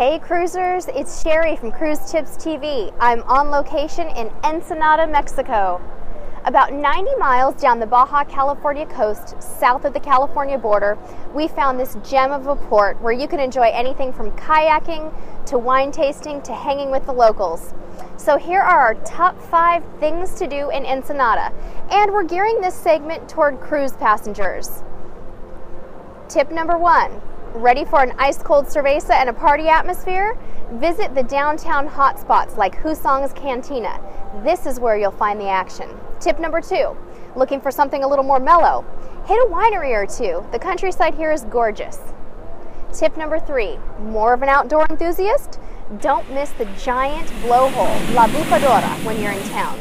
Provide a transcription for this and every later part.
Hey cruisers, it's Sheri from Cruise Tips TV. I'm on location in Ensenada, Mexico. About 90 miles down the Baja California coast, south of the California border, we found this gem of a port where you can enjoy anything from kayaking to wine tasting to hanging with the locals. So here are our top five things to do in Ensenada, and we're gearing this segment toward cruise passengers. Tip number one Ready for an ice cold cerveza and a party atmosphere? Visit the downtown hotspots like Hussong's Cantina. This is where you'll find the action. Tip number two looking for something a little more mellow? Hit a winery or two. The countryside here is gorgeous. Tip number three more of an outdoor enthusiast? Don't miss the giant blowhole, La Bufadora, when you're in town.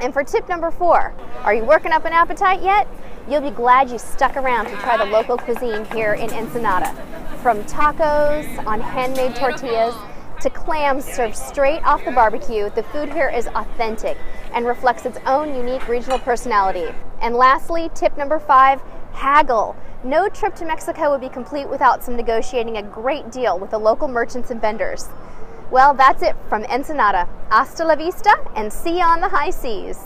And for tip number four, are you working up an appetite yet? You'll be glad you stuck around to try the local cuisine here in Ensenada. From tacos on handmade tortillas to clams served straight off the barbecue, the food here is authentic and reflects its own unique regional personality. And lastly, tip number five haggle. No trip to Mexico would be complete without some negotiating a great deal with the local merchants and vendors. Well, that's it from Ensenada. Hasta la vista and see you on the high seas.